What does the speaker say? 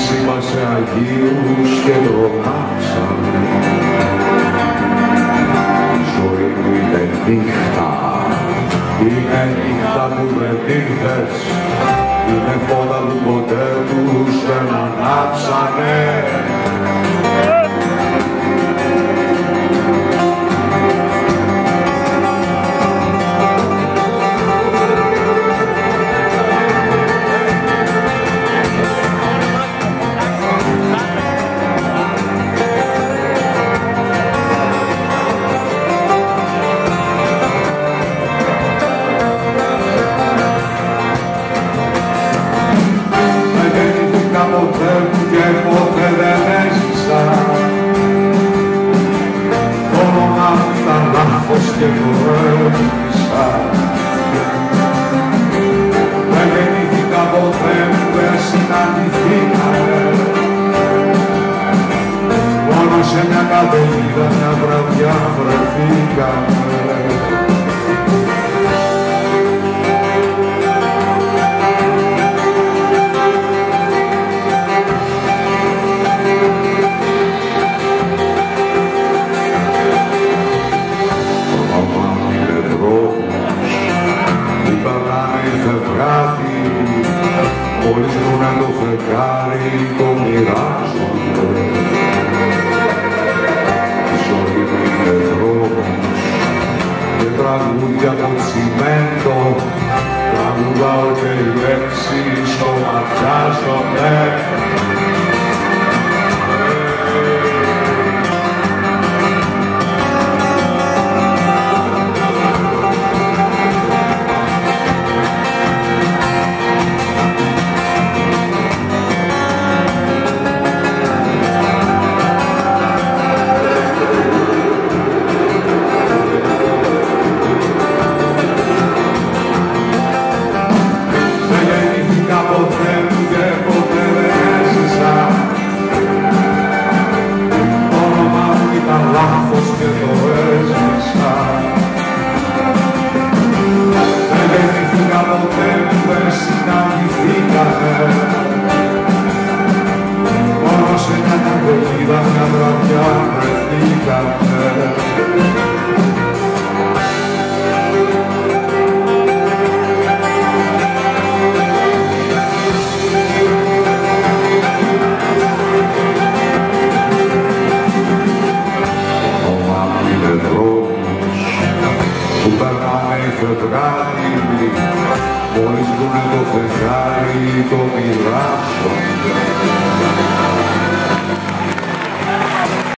πληγωμένες που τις είπασε Αγίους και τρομάξανε. Η ζωή μου είναι νύχτα, είναι νύχτα που δεν ήρθες, είναι φώτα που ποτέ τους δεν ανάψανε. Σε μια κατελίδα μια βραδιά βρεθήκαμε χωρίς να το φεγγάρι το μοιράζονται. Τραγούδια από τσιμέντο τραγουδάω και οι λέξεις στο ματιάζονται. φευγάρι μόλις βγουνε το φεγγάρι το μοιράσονται